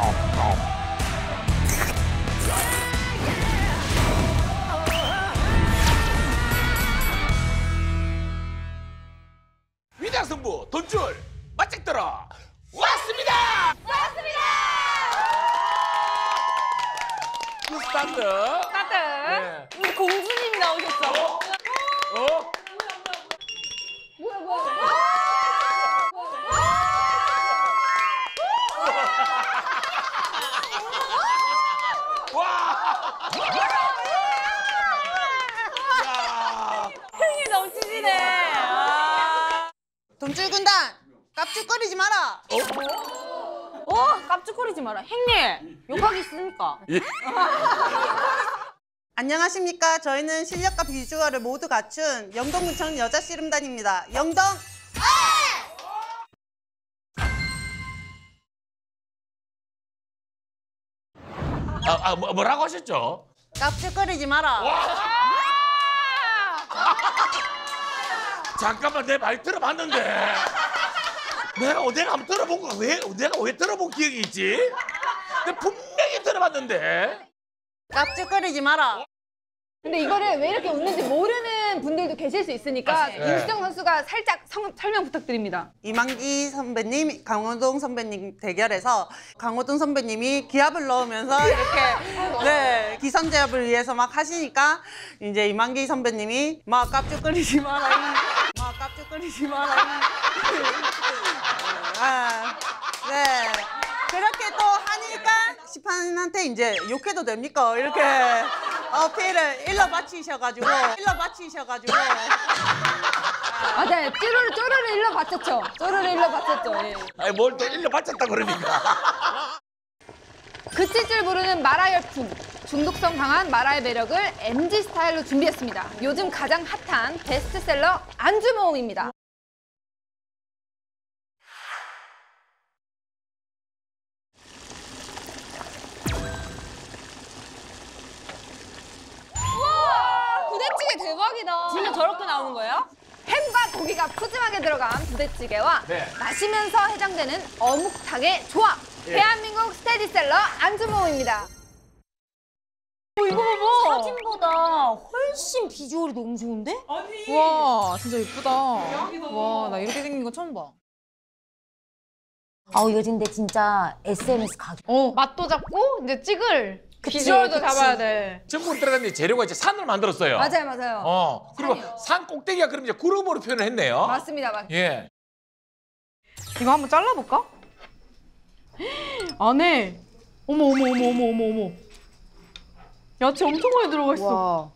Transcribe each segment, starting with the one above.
위 돈줄 군단 깝죽거리지 마라. 어? 깝죽거리지 마라. 행님 욕하기 있습니까? 안녕하십니까. 저희는 실력과 비주얼을 모두 갖춘 영동군청 여자 씨름단입니다. 영동 아, 아 뭐, 뭐라고 하셨죠? 깝죽거리지 마라. 잠깐만 내 말 들어봤는데 내가 어, 내가 한번 들어본 거왜 내가 왜 들어본 기억이 있지? 내가 분명히 들어봤는데 깝죽거리지 마라. 근데 이거를 왜 이렇게 웃는지 모르는 분들도 계실 수 있으니까 네. 임수정 선수가 살짝 성- 설명 부탁드립니다. 이만기 선배님, 강호동 선배님 대결에서 강호동 선배님이 기합을 넣으면서 이렇게 네 기선제압을 위해서 막 하시니까 이제 이만기 선배님이 막 깝죽거리지 마라. 깝죽거리지 마라. 이. 아, 네. 그렇게 또 하니까 시판한테 이제 욕해도 됩니까? 이렇게 어필을 일러 바치셔가지고 일러 바치셔가지고 맞아요. 쪼르르 쪼르르 일러 바쳤죠. 쪼르르 일러 바쳤죠. 예. 아니 뭘 또 일러 바쳤다 그러니까 그칠 줄 모르는 마라 열풍. 중독성 강한 마라의 매력을 MG 스타일로 준비했습니다. 요즘 가장 핫한 베스트셀러 안주 모음입니다. 우와! 부대찌개 대박이다. 진짜 저렇게 나오는 거예요? 햄과 고기가 푸짐하게 들어간 부대찌개와 네. 마시면서 해장되는 어묵탕의 조합. 예. 대한민국 스테디셀러 안주 모음입니다. 어, 이거 봐봐. 사진보다 훨씬 비주얼이 너무 좋은데? 와 진짜 예쁘다. 와 나 이렇게 생긴 거 처음 봐. 아 이거 근데 진짜 SNS 가격. 어 맛도 잡고 이제 찍을 그치, 비주얼도 그치. 잡아야 돼. 전국 들어갔는데 재료가 이제 산을 만들었어요. 맞아요, 맞아요. 어 그리고 산이요. 산 꼭대기가 그럼 이제 구름으로 표현을 했네요. 맞습니다, 맞. 예. 이거 한번 잘라볼까? 안에 어머 어머 어머 어머 어머 어머 야채 엄청 많이 들어가 있어.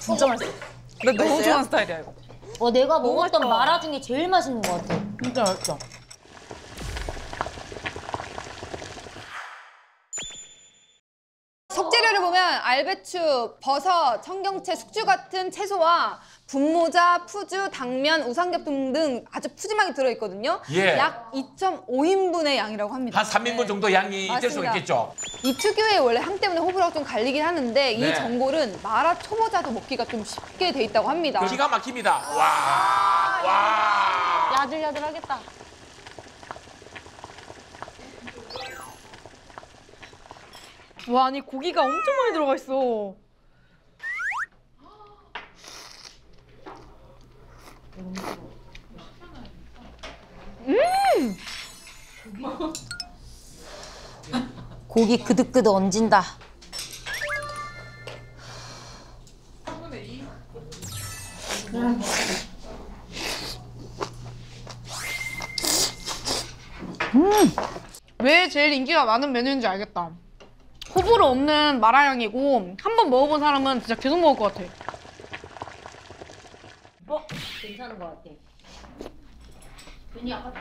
진짜 맛있어. 나 너무 좋아하는 스타일이야 이거. 와 내가 먹었던 맛있다. 마라 중에 제일 맛있는 것 같아. 진짜 맛있어. 알배추, 버섯, 청경채, 숙주 같은 채소와 분모자, 푸주, 당면, 우삼겹 등등 아주 푸짐하게 들어있거든요. 예. 약 2.5인분의 양이라고 합니다. 한 3인분 정도 양이 될 수. 있겠죠. 이 특유의 원래 향 때문에 호불호가 좀 갈리긴 하는데 이 네. 전골은 마라 초보자도 먹기가 좀 쉽게 돼 있다고 합니다. 기가 막힙니다. 와, 와. 야들야들하겠다. 와 아니 고기가 엄청 많이 들어가 있어. 고기 그득그득 얹은다. 왜 제일 인기가 많은 메뉴인지 알겠다. 호불호 없는 마라향이고 한 번 먹어본 사람은 진짜 계속 먹을 것 같아. 어? 괜찮은 것 같아. 괜히 아까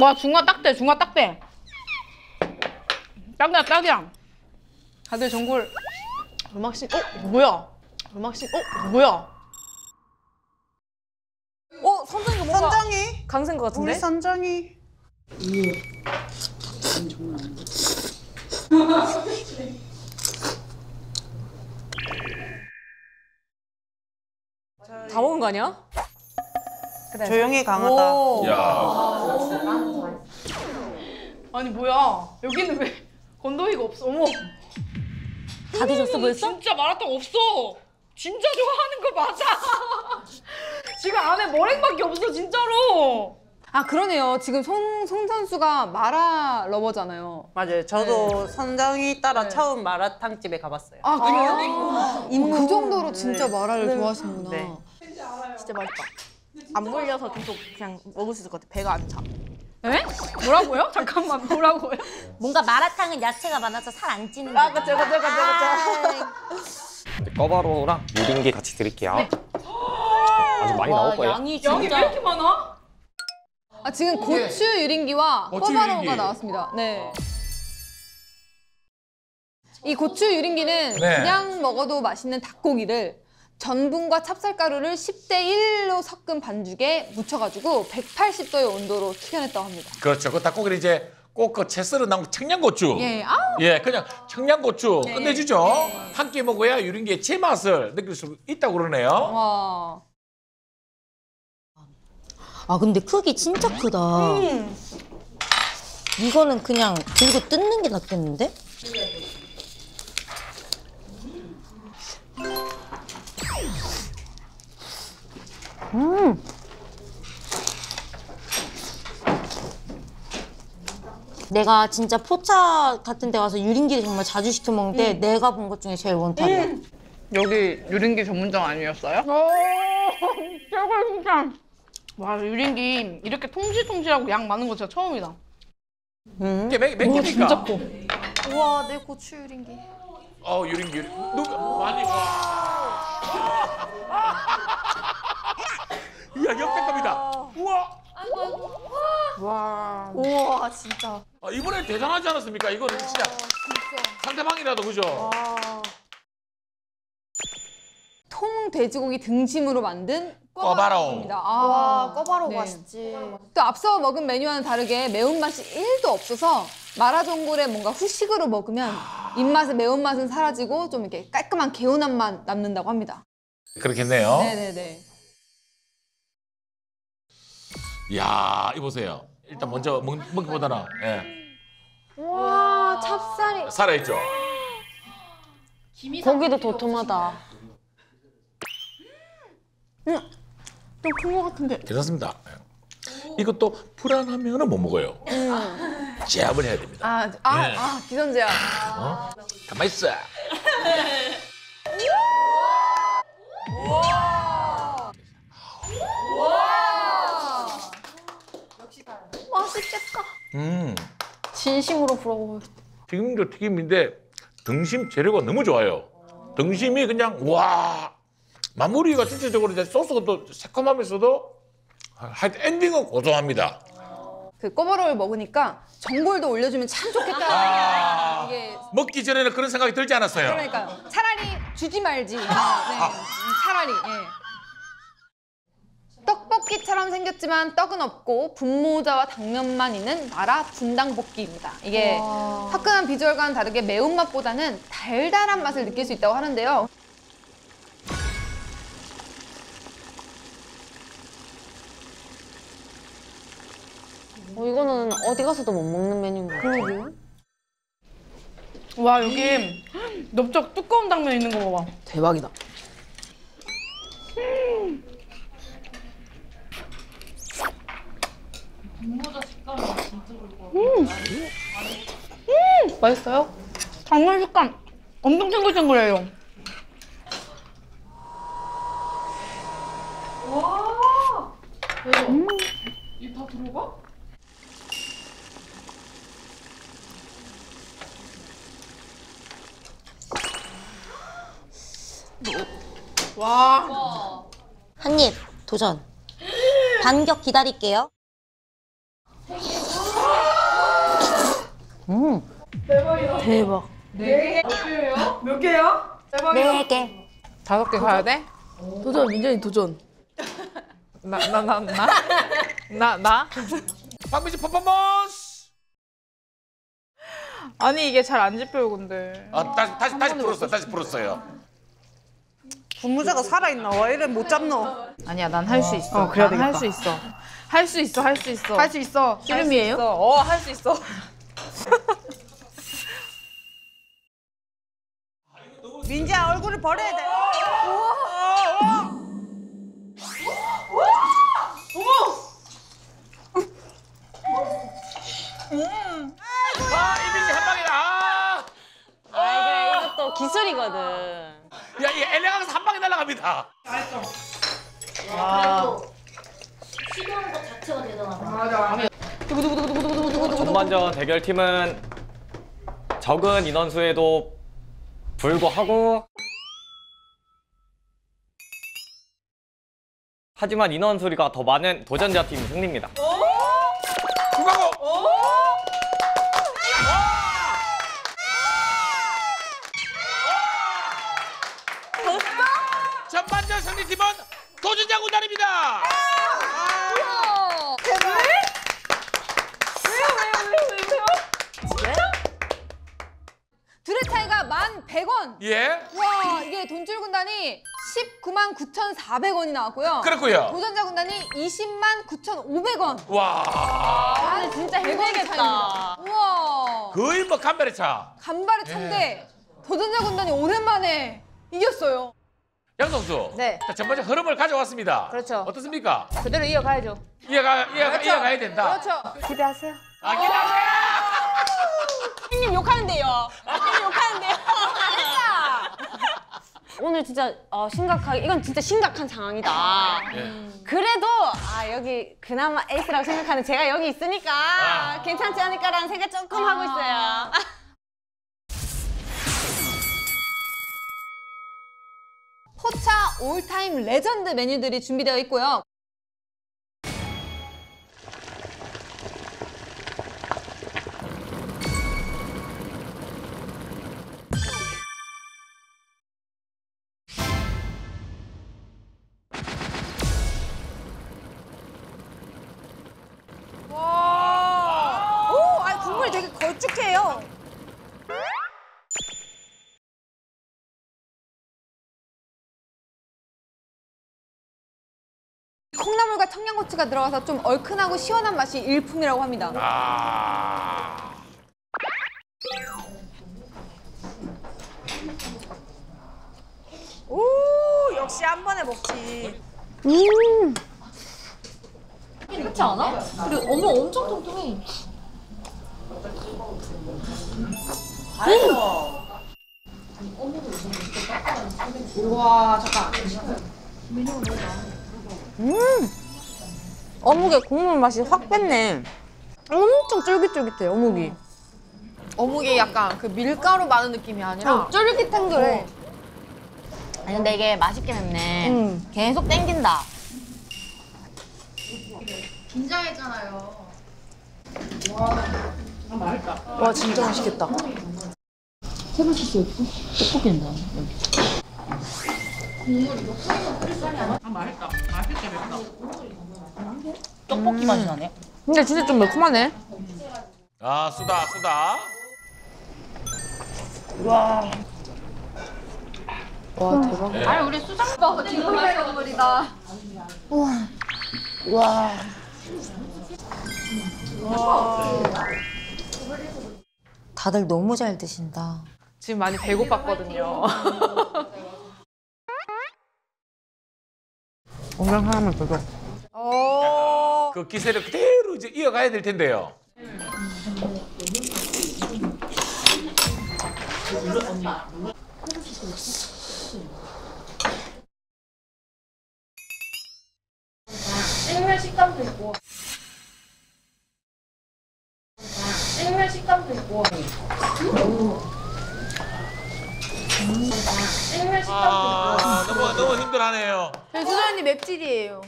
와 중화 딱대 중화 딱대 딱이야 딱이야 다들 전골 음악신 어? 뭐야? 음악신 어? 뭐야? 어, 선정이 강생 것 같은데? 우리 선정이 다 먹은 거 아니야? 조용히 강하다. 야. 아니 뭐야? 여기는 왜 건더기가 없어? 어머. 다 드셨어 벌써? 진짜 마라탕 없어. 진짜 좋아하는 거 맞아. 지금 안에 머랭밖에 없어 진짜로. 아 그러네요. 지금 송, 송 선수가 마라 러버잖아요. 맞아요. 저도 네. 선정이 따라 처음 마라탕 집에 가봤어요. 아 그래요? 이그 정도로 진짜 마라를 좋아하시는구나. 네. 진짜 맛있다. 안 물려서 계속 그냥 먹을 수 있을 것 같아. 배가 안 차. 에? 뭐라고요? 잠깐만 뭐라고요? 뭔가 마라탕은 야채가 많아서 살 안 찌는 거. 아 그쵸, 그쵸, 그쵸, 그쵸. 꺼바로랑 유린기 같이 드릴게요. 아주 많이 나올 거예요. 양이 양이 왜 진짜. 이렇게 많아? 아 지금 고추 유린기와 고추 꼬바로우가 유린기. 나왔습니다. 네. 이 고추 유린기는 네. 그냥 먹어도 맛있는 닭고기를 전분과 찹쌀가루를 10대 1로 섞은 반죽에 묻혀가지고 180도의 온도로 튀겨냈다고 합니다. 그렇죠. 그 닭고기를 이제 꼭그 채 썰어 나온 청양고추. 예, 아우 예, 그냥 청양고추 네. 끝내주죠. 한끼 먹어야 유린기의 제맛을 느낄 수 있다고 그러네요. 와. 아 근데 크기 진짜 크다. 이거는 그냥 들고 뜯는 게 낫겠는데? 음. 내가 진짜 포차 같은 데 가서 유린기를 정말 자주 시켜 먹는데 내가 본 것 중에 제일 원탑이야. 여기 유린기 전문점 아니었어요? 오 최고 진짜. 와 유린기 이렇게 통실통실하고 양 많은 거 진짜 처음이다. 이게 몇, 몇 개입니까? 커. 우와, 내 고추 유린기. 어, 유린기, 유린. 누가? 많이 와. 이야, 역대급이다. 우와. 우와, 진짜. 아, 이번에 대단하지 않았습니까? 이거는 진짜 상대방이라도 그죠? 통 돼지고기 등심으로 만든 꿔바로우. 꿔바로우입니다. 아, 와, 꺼바로 네. 맛있지. 또 앞서 먹은 메뉴와는 다르게 매운맛이 1도 없어서 마라전골에 뭔가 후식으로 먹으면 입맛의 매운맛은 사라지고 좀 이렇게 깔끔한 개운한 맛 남는다고 합니다. 그렇겠네요. 네네네. 이야, 이 보세요. 일단 먼저 먹, 먹기보다는 예. 와, 찹쌀이. 살아있죠? 고기도 도톰하다. 좀큰것 같은데. 괜찮습니다. 예. 이것도 불안하면 못 먹어요. 제압을 해야 됩니다. 아, 아, 네. 아 기선제압. 어? 가만 있어. 맛있겠다. 음, 진심으로 부러워. 튀김도 튀김인데 등심 재료가 너무 좋아요. 등심이 그냥 와 마무리가 전체적으로 이제 소스가 또 새콤하면서도 하여튼 엔딩은 고소합니다. 그 꼬바로우를 먹으니까 전골도 올려주면 참 좋겠다. 아. 이게 먹기 전에는 그런 생각이 들지 않았어요. 그러니까 차라리 주지 말지. 네, 음, 차라리. 예. 떡볶이처럼 생겼지만 떡은 없고 분모자와 당면만 있는 마라 분당볶이입니다. 이게 화끈한 비주얼과는 다르게 매운맛보다는 달달한 맛을 느낄 수 있다고 하는데요. 어, 이거는 어디 가서도 못 먹는 메뉴인 것 같아. 와 여기 넓적 두꺼운 당면 있는 거 봐봐. 대박이다. 맛있어요? 당면 식감 엄청 탱글탱글해요. 한 입 도전. 반격 기다릴게요. 대박. 몇 개야? 네 개. 다섯 개 가야 돼? 도전, 민준이 도전. 나 나 나 나 나 나? 박민 씨 퍼포먼스. 아니 이게 잘 안 집혀요 근데. 아 다시 다시 다시 풀었어. 다시 풀었어요. 분무자가 살아있나? 와 이래 못 잡노? 아니야 난 할 수 있어. 어, 그래야 난할수 있어. 할 수 있어 할 수 있어. 할 수 있어. 씨름이에요? 어 할 수 있어. 민지야 얼굴을 버려야 돼. 아 이민지 한 방이다. 아. 아 그래 이것도 기술이거든. 야, 이 엘레강스 한 방에 날아갑니다. 전반전 대결팀은 적은 인원수에도 불구하고 하지만 인원수가 더 많은 도전자 팀 승리입니다. 도전자 군단입니다. 둘의 차이가 만 100원. 예, 와 이게 돈줄 군단이 19만 9,400원이 나왔고요. 그렇고요. 도전자 군단이 20만 9,500원. 와, 아 진짜 힘들겠다. 우와. 거의 뭐 간발의 차. 간발의 차인데 도전자 군단이 오랜만에 이겼어요. 양 선수. 네. 자, 전반전 흐름을 가져왔습니다. 그렇죠. 어떻습니까? 그대로 이어가야죠. 이해가 이해가 이해가야 된다. 그렇죠. 기대하세요. 아, 기대하세요. 형님 욕하는데요. 형님 욕하는데요. 오늘 진짜 어, 심각하게 이건 진짜 심각한 상황이다. 예. 그래도 아 여기 그나마 에이스라고 생각하는 제가 여기 있으니까 아. 괜찮지 않을까라는 생각 조금 하고 있어요. 올타임 레전드 메뉴들이 준비되어 있고요. 청양고추가 들어가서 좀 얼큰하고 시원한 맛이 일품이라고 합니다. 아. 오, 역시 한 번에 먹지. 그렇지 않아? 그리고 어머 엄청 통통해. 어묵의 국물 맛이 확 뺐네. 엄청 쫄깃쫄깃해 어묵이. 어묵이 약간 그 밀가루 많은 느낌이 아니라 쫄깃한 게. 아니 근데 이게 맛있게 맵네. 음. 계속 땡긴다. 와 진짜 맛있겠다. 떡볶이 맛 이 나네. 근데 진짜 좀 매콤하네. 아, 쓰다 쓰다. 와 대박. 예. 우리 수장 너 딩동의 선물이다. 다들 너무 잘 드신다. 지금 많이 배고팠거든요. 오늘 하나만 더 줘. 그 기세를 그대로 이제 이어가야 될 텐데요. 생면 식감도 있고 생면 식감도 있고 생면 식감도 아, 너무 너무 힘들하네요. 수장님 맵찔이에요.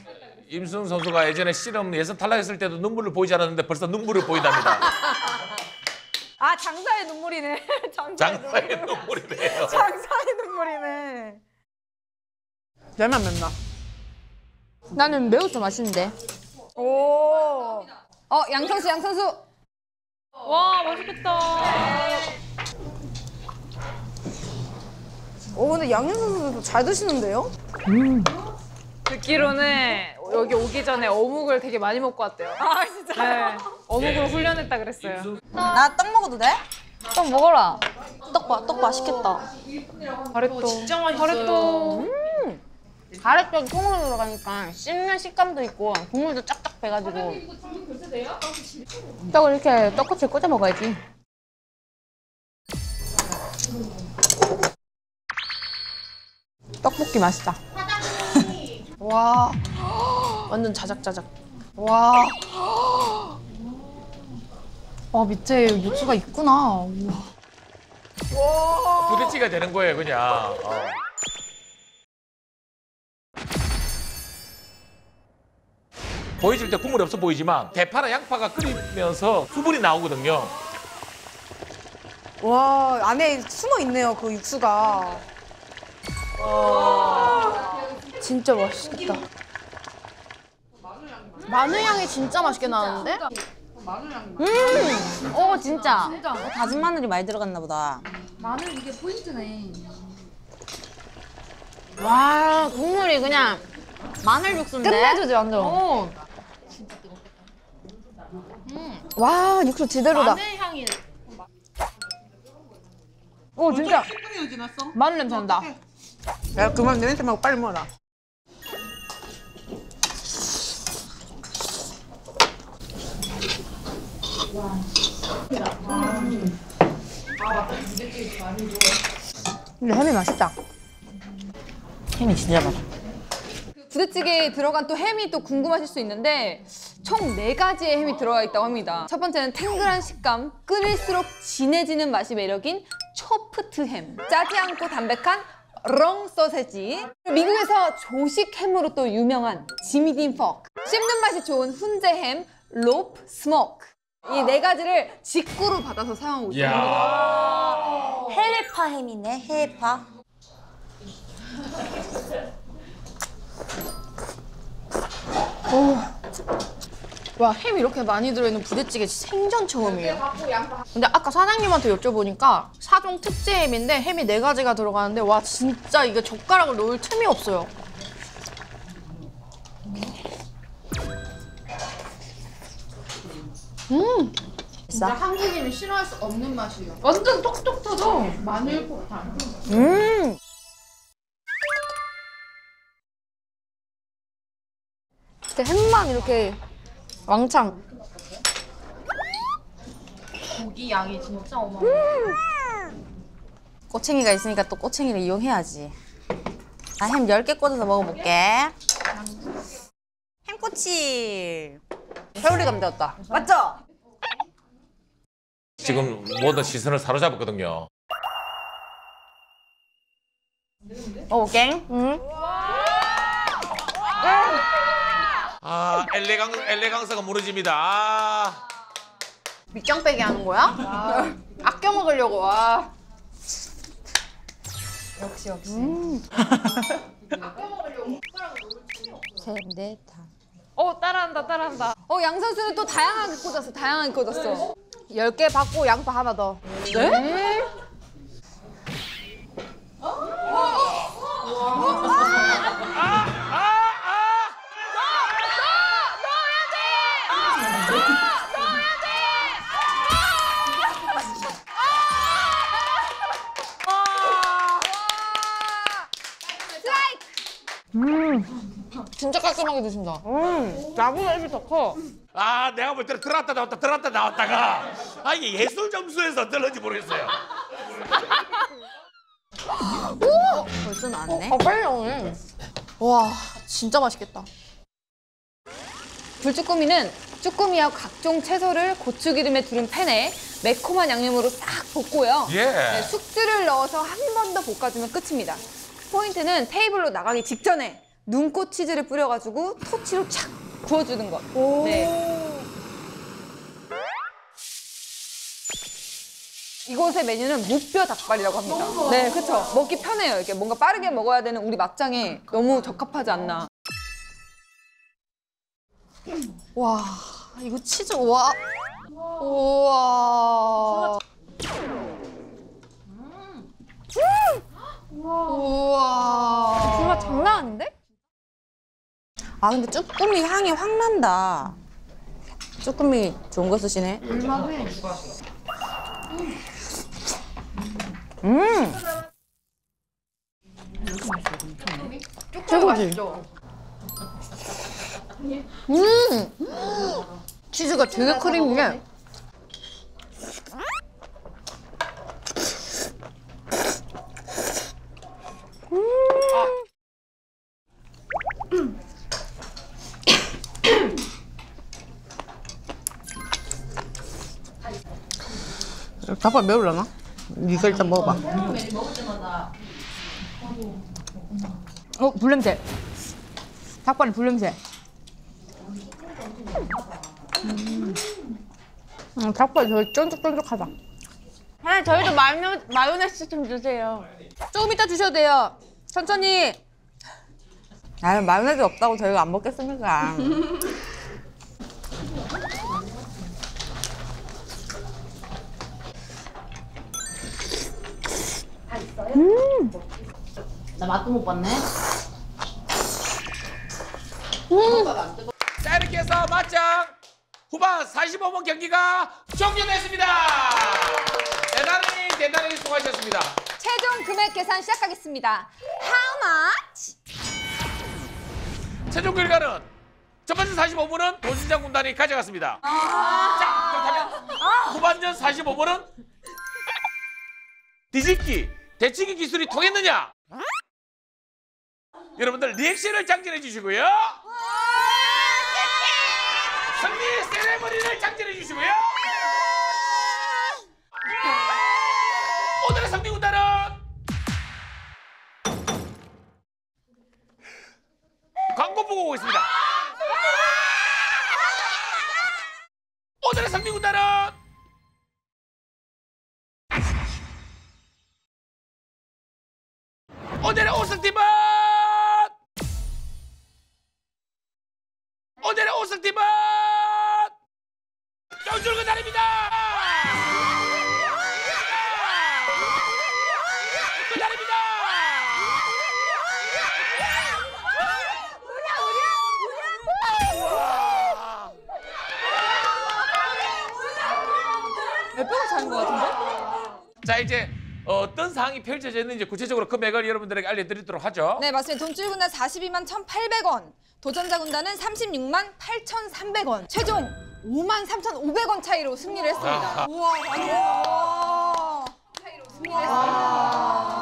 임승 선수가 예전에 씨름 예선 탈락했을 때도 눈물을 보이지 않았는데 벌써 눈물을 보인답니다. 아 장사의 눈물이네. 장사의 장사의 눈물이래요. 장사의 눈물이네. 얘만 맵나? 나는 매우 좀 맛있는데. 어, 양선수, 양선수. 와 맛있겠다. 오 근데 양현선 선수도 잘 드시는데요? 듣기로는 여기 오기 전에 어묵을 되게 많이 먹고 왔대요. 아 진짜? 네. 어묵으로 훈련했다 그랬어요. 나 떡 먹어도 돼? 떡 먹어라. 떡, 봐, 떡 맛있겠다. 가래떡. 진짜 맛있어요. 가래떡. 가래떡이 통으로 들어가니까 씹는 식감도 있고 국물도 쫙쫙 배가지고 떡을 이렇게 떡꼬치에 꽂아 먹어야지. 떡볶이 맛있다. 와 완전 자작자작. 와. 와 밑에 육수가 있구나. 부대찌가 되는 거예요, 그냥. 어. 보여질 때 국물이 없어 보이지만 대파나 양파가 끓이면서 수분이 나오거든요. 와 안에 숨어 있네요 그 육수가. 와 진짜 맛있겠다. 마늘 향이 진짜 맛있게 나는데? 음, 오 진짜. 다진 마늘이 많이 들어갔나 보다. 와 국물이 그냥 마늘 육수인데. 끝내주지 완전. 어. 와 육수 지대로다. 오 진짜. 마늘 냄새 난다. 야 그만 냄새 말고 빨리 먹어라. 근데 햄이 맛있다. 햄이 진짜 맛있어. 부대찌개에 들어간 또 햄이 또 궁금하실 수 있는데 총 네가지의 햄이 들어가 있다고 합니다. 첫 번째는 탱글한 식감, 끓일수록 진해지는 맛이 매력인 chopped 햄. 짜지 않고 담백한 long 소세지. 미국에서 조식 햄으로 또 유명한 지미딘 pork. 씹는 맛이 좋은 훈제 햄, rope smoke. 이 네 가지를 직구로 받아서 사용하고 있습니다. 해외파 햄이네 해외파. 와 햄 이렇게 많이 들어있는 부대찌개 생전 처음이에요. 근데 아까 사장님한테 여쭤보니까 사종 특제 햄인데 햄이 네 가지가 들어가는데 와 진짜 이게 젓가락을 놓을 틈이 없어요. 진짜 한국인이 싫어할 수 없는 맛이에요. 완전 톡톡 터져. 마늘 폭탄. 근데 햄만 이렇게 왕창. 고기 양이 진짜 어마어마. 꼬챙이가 있으니까 또 꼬챙이를 이용해야지. 아, 햄 10개 꽂아서 먹어볼게. 햄꼬치. 회오리 감자였다. 맞죠? 지금 모든 시선을 사로잡았거든요. 먹어볼게. 아, 엘레강, 엘레강스가 무너집니다. 아. 밑장 빼기 하는 거야? 아껴 먹으려고 와. 셋, 넷, 다. 어 따라한다 따라한다. 어, 양 선수는 또 다양하게 꽂았어. 다양하게 꽂았어. 10개 받고 양파 하나 더. 진짜 드신다. 음, 나보다 입이 더 커. 아, 내가 볼 때는 들어왔다 나왔다 들어왔다 나왔다가 아 이게 예술 점수에서 들는지 모르겠어요. 벌써 나왔네. 아, 빨리 나오네. 와, 진짜 맛있겠다. 불쭈꾸미는 쭈꾸미와 각종 채소를 고추기름에 두른 팬에 매콤한 양념으로 싹 볶고요. 예. 네, 숙주를 넣어서 한 번 더 볶아주면 끝입니다. 포인트는 테이블로 나가기 직전에 눈꽃 치즈를 뿌려가지고 토치로 착 구워주는 것. 네. 이곳의 메뉴는 무뼈 닭발이라고 합니다. 네, 그렇죠. 먹기 편해요. 이렇게 뭔가 빠르게 먹어야 되는 우리 막장에 너무 적합하지 않나. 네, 그쵸. 먹기 편해요. 이렇게 뭔가 빠르게 먹어야 되는 우리 막장에 너무 적합하지 않나. 와 이거 치즈 와 우와 우와 정말 장난 아닌데? 아 근데 쭈꾸미 향이 확 난다. 쭈꾸미 좋은 거 쓰시네. 음. 최고지 음 치즈가 되게 크리미해 닭발 매울려나? 네가 일단 먹어봐. 어 불냄새 닭발이 불냄새 음, 음, 닭발이 되게 쫀득쫀득하다 네, 저희도 마요, 마요네즈 좀 주세요. 조금 이따 주셔도 돼요 천천히 아 마요네즈 없다고 저희가 안 먹겠습니까? 나 맛도 못 봤네. 자 이렇게 해서 맞짱 후반 45분 경기가 종료됐습니다. 대단히 대단히 수고하셨습니다. 최종 금액 계산 시작하겠습니다. How much? 최종 결과는 첫 번째 45분은 도진장 군단이 가져갔습니다. 자 그렇다면 후반전 45분은 뒤집기, 대치기 기술이 통했느냐? 여러분들 리액션을 장전해 주시고요. 승리 세레머니를 장전해 주시고요. 오늘의 승리 군단은 광고 보고 오겠습니다. 정줄 군단입니다. 군단입니다. 우와. 몇병을 차는 것 같은데? 자 이제 어떤 상황이 펼쳐져 있는지 구체적으로 금액을 여러분들에게 알려드리도록 하죠. 네, 맞습니다. 돈줄 군단 42만 1,800원. 도전자 군단은 36만 8,300원. 최종 5만 3,500원 차이로 승리를 했습니다. 아하. 우와, 완전. 차이로 승리를 했습니다.